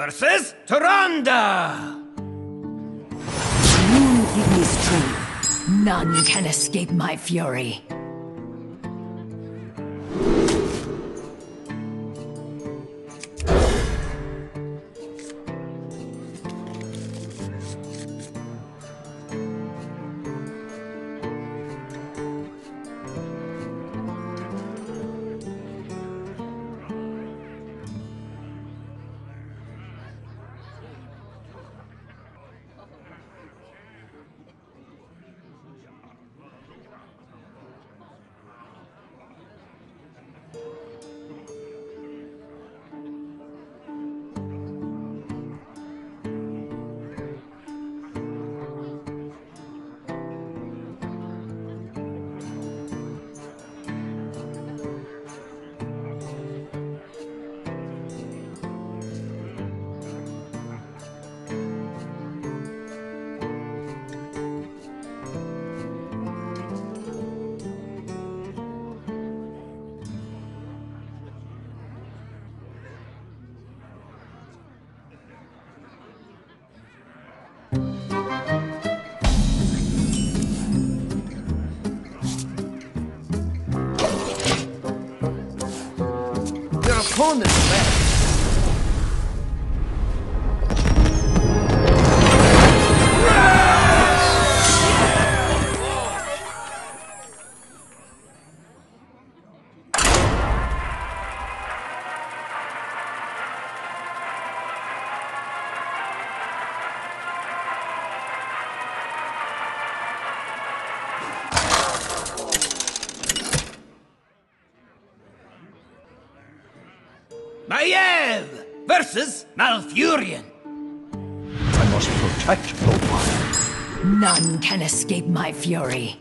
versus Tyrande! You give me strength. None can escape my fury. monde. Versus Malfurion. I must protect the Lopar. None can escape my fury.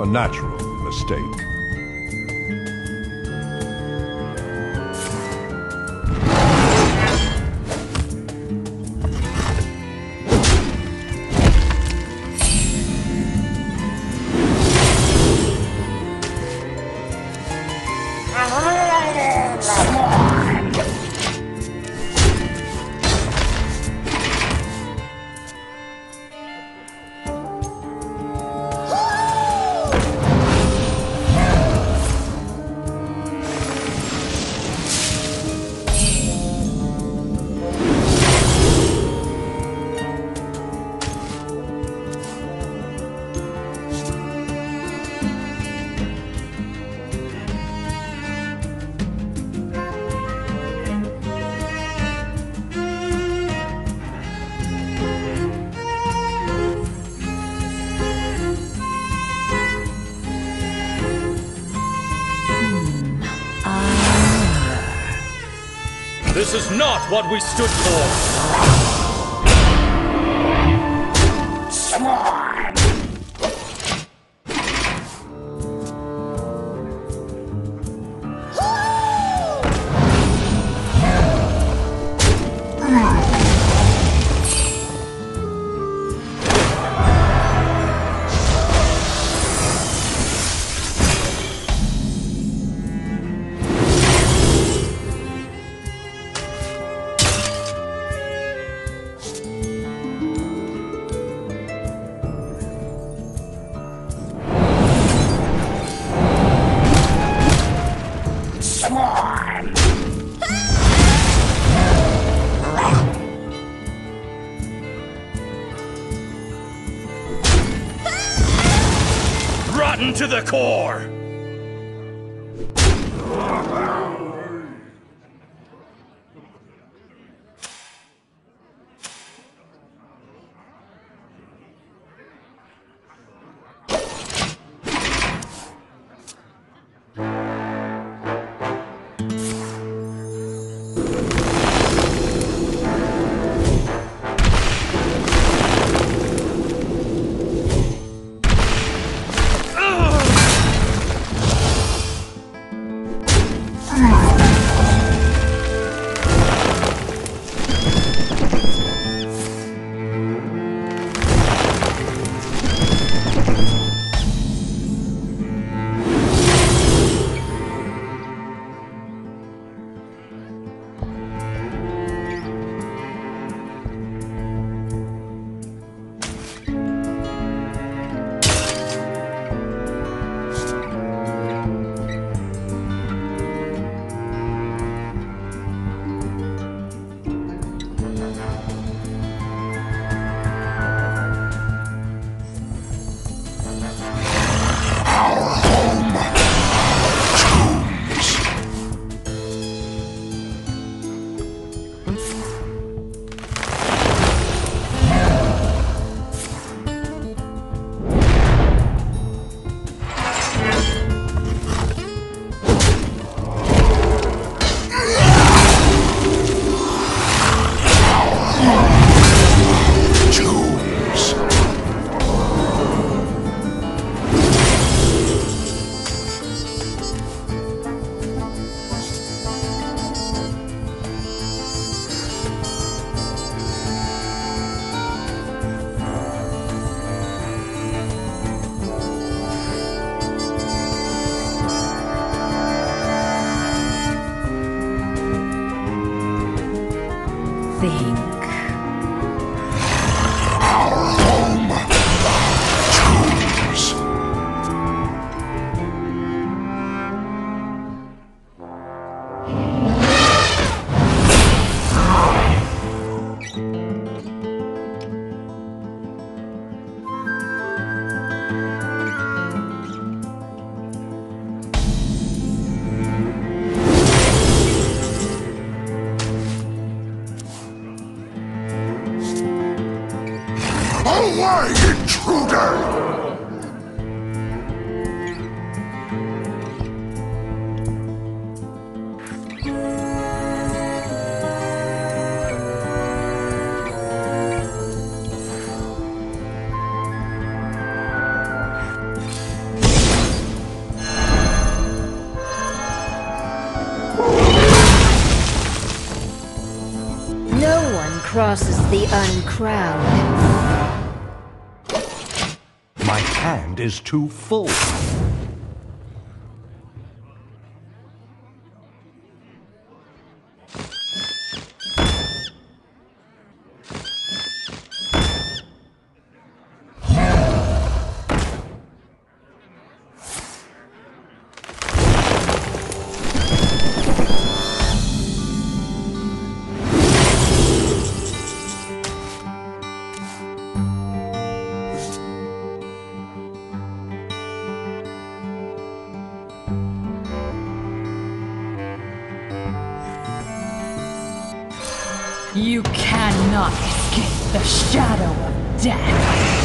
A natural mistake. This is not what we stood for! To the core! Think. Uncrowned. My hand is too full. You cannot escape the shadow of death.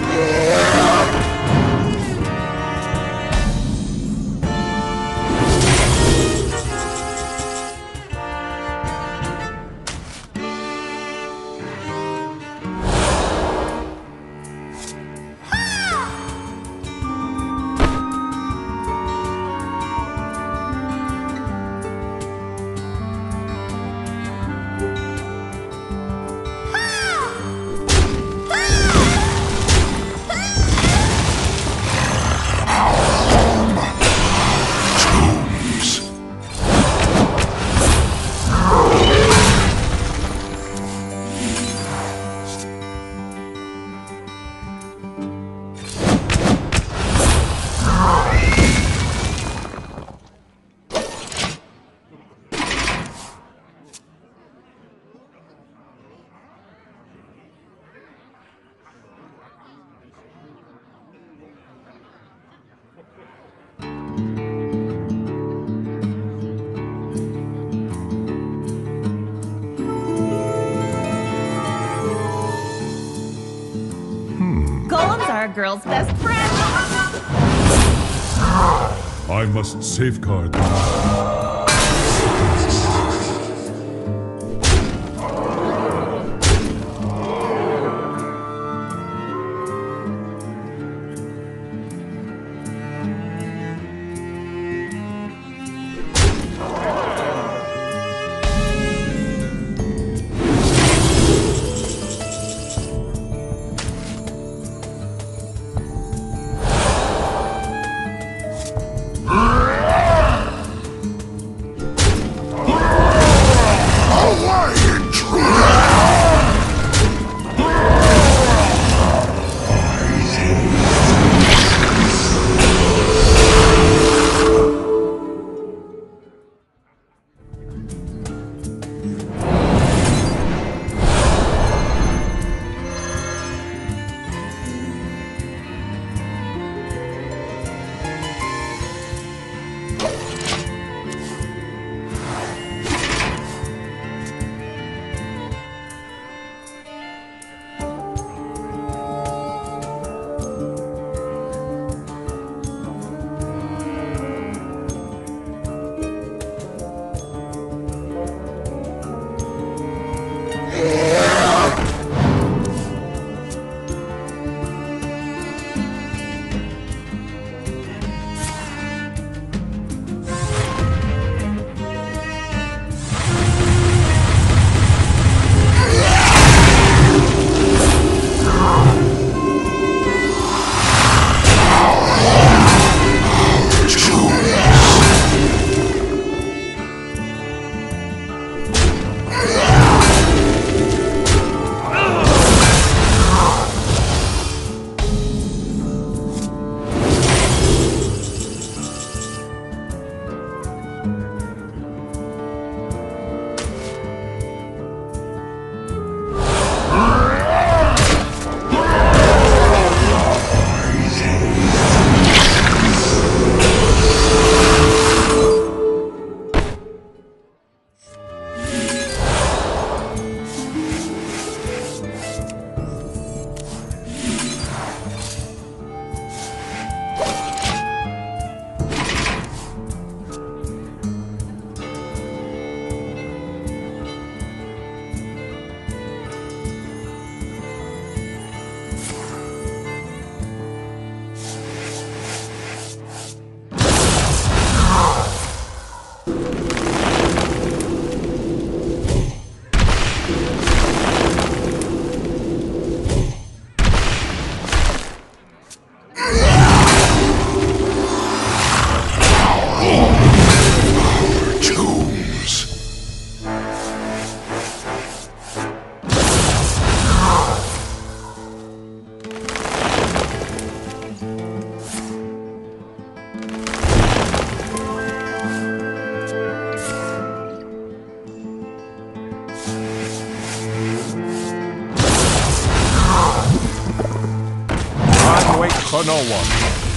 Yeah. Girl's best friend. I must safeguard them. I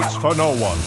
waits for no one.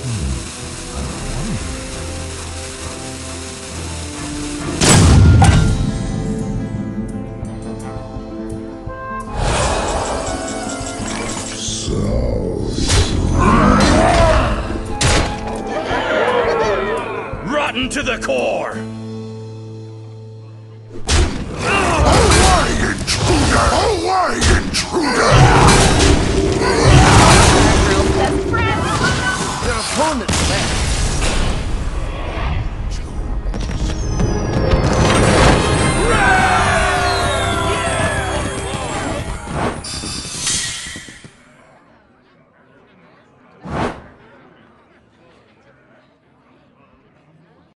Hmm. Rotten to the core! Why, intruder? Why, intruder? Best